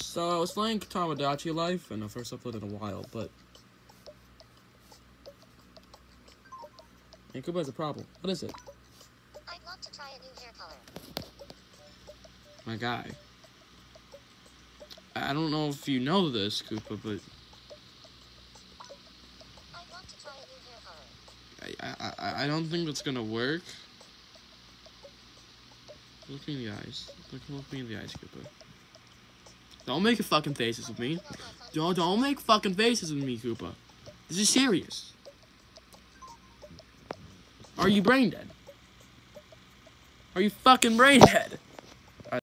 So I was playing Tomodachi Life and the first upload in a while, but Koopa has a problem. What is it? I'd love to try a new hair color. My guy. I I don't know if you know this, Koopa, but I'd love to try a new hair color. I, I, I- I don't think that's gonna work. Look me in the eyes. Look, look me in the eyes, Koopa. Don't make fucking faces with me. Don't don't make fucking faces with me, Koopa. This is serious. Are you brain dead? Are you fucking brain dead?